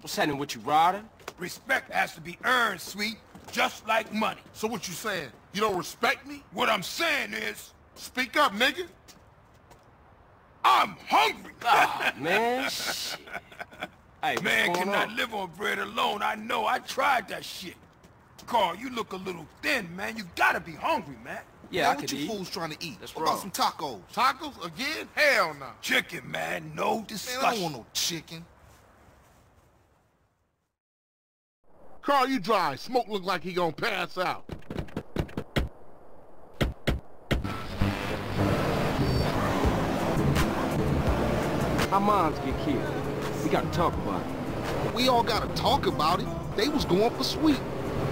What's happening with you, Ryder? Respect has to be earned, sweet, just like money. So what you saying? You don't respect me? What I'm saying is, Speak up, nigga. I'm hungry. Ah, man, shit. Hey, Man cannot on? live on bread alone. I know. I tried that shit. Carl, you look a little thin, man. You gotta be hungry, man. Yeah, man, I what could you eat. fools trying to eat? That's what about some tacos? Tacos again? Hell no. Chicken, man. No Man, I don't want no chicken. Carl, you dry. Smoke look like he gonna pass out. Our moms get killed. We gotta talk about it. We all gotta talk about it. They was going for sweet.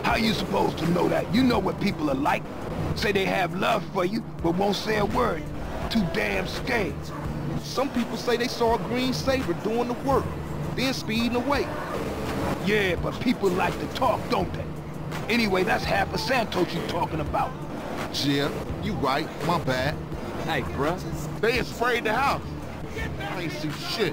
How you supposed to know that? You know what people are like. Say they have love for you, but won't say a word. Too damn scared. Some people say they saw a green Sabre doing the work, then speeding away. Yeah, but people like to talk, don't they? Anyway, that's half of Santos you talking about. Yeah, you right. My bad. Hey, bruh. They had sprayed the house. I ain't see shit.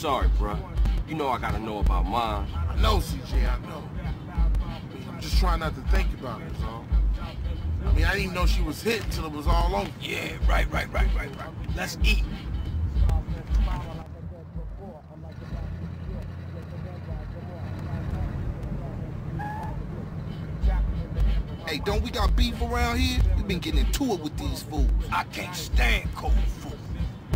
Sorry, bruh. You know I gotta know about mine. I know, CJ, I know. I mean, I'm just trying not to think about it, all. I mean, I didn't even know she was hit until it was all over. Yeah, right, right, right, right, right. Let's eat. Hey, don't we got beef around here? We been getting into it with these fools. I can't stand cold food.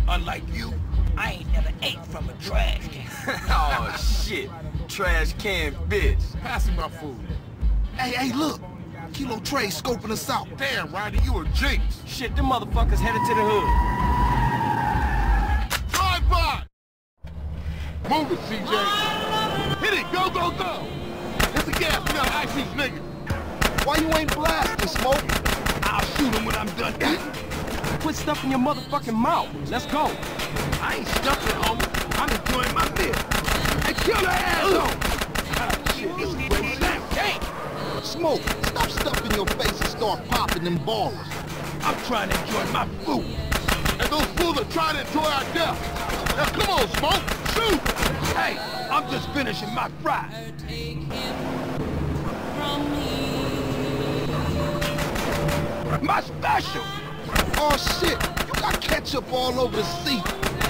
Unlike you, I ain't never ate from a trash can. oh, shit. Trash can bitch. Pass me my food. Hey, hey, look. Kilo Trey scoping us out. Damn, Ryder, you a jinx. Shit, them motherfuckers headed to the hood. Drive by! Move it, CJ. Hit it, go, go, go! Hit the gas, we gotta ice these niggas. Why you ain't blasting, Smoke? I'll shoot him when I'm done eating. Quit stuffing your motherfucking mouth. Let's go. I ain't stuffing, homie. I'm enjoying my meal. Hey, kill the asshole! Ah, shit, this is way down. Hey, Smoke, stop stuffing your face and start popping them ballers. I'm trying to enjoy my food. And those fools are trying to enjoy our death. Now come on, Smoke, shoot! Hey, I'm just finishing my fry. My special. Oh shit, you got ketchup all over the seat.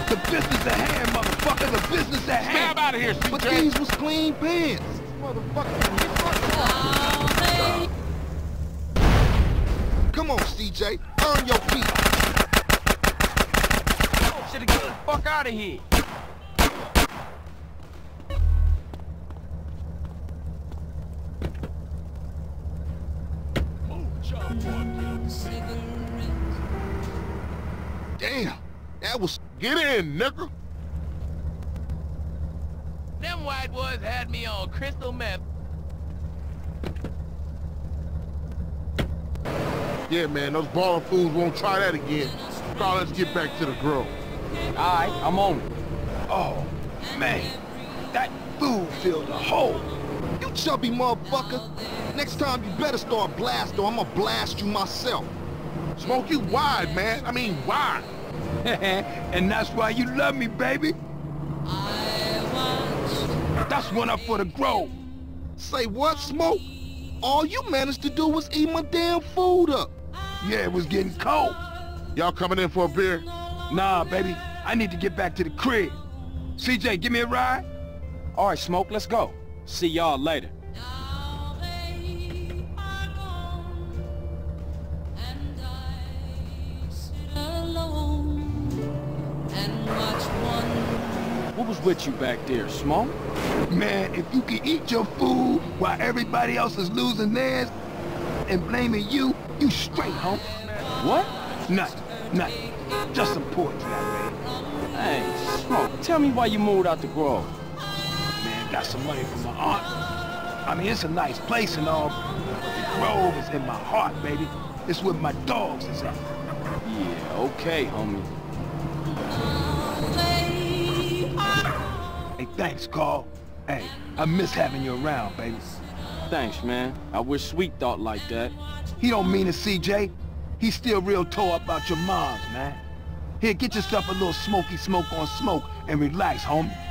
The business at hand, motherfucker. The business at hand. Stab out of here, CJ. But these was clean pants. Motherfucker. Come on, CJ. Earn your feet. Should've get the fuck out of here. Damn, that was... Get in, nigga. Them white boys had me on crystal meth. Yeah, man, those baller fools won't try that again. Carl, let's get back to the grill. All right, I'm on it. Oh, man. That food filled a hole. Chubby motherfucker. Next time you better start blast or I'ma blast you myself. Smoke you wide, man. I mean, wide. and that's why you love me, baby. That's one up for the grove. Say what, Smoke? All you managed to do was eat my damn food up. Yeah, it was getting cold. Y'all coming in for a beer? Nah, baby. I need to get back to the crib. CJ, give me a ride. All right, Smoke, let's go. See y'all later. What was with you back there, Smoke? Man, if you can eat your food while everybody else is losing theirs and blaming you, you straight, homie. What? Nothing, nothing. Just some poetry I read. Hey, Smoke, tell me why you moved out the Grove. Got some money from my aunt. I mean, it's a nice place and all, but the Grove is in my heart, baby. It's where my dogs is at. Yeah, okay, homie. Hey, thanks, Carl. Hey, I miss having you around, baby. Thanks, man. I wish Sweet thought like that. He don't mean it, CJ. He's still real tore up about your moms, man. Here, get yourself a little smoky smoke on smoke and relax, homie.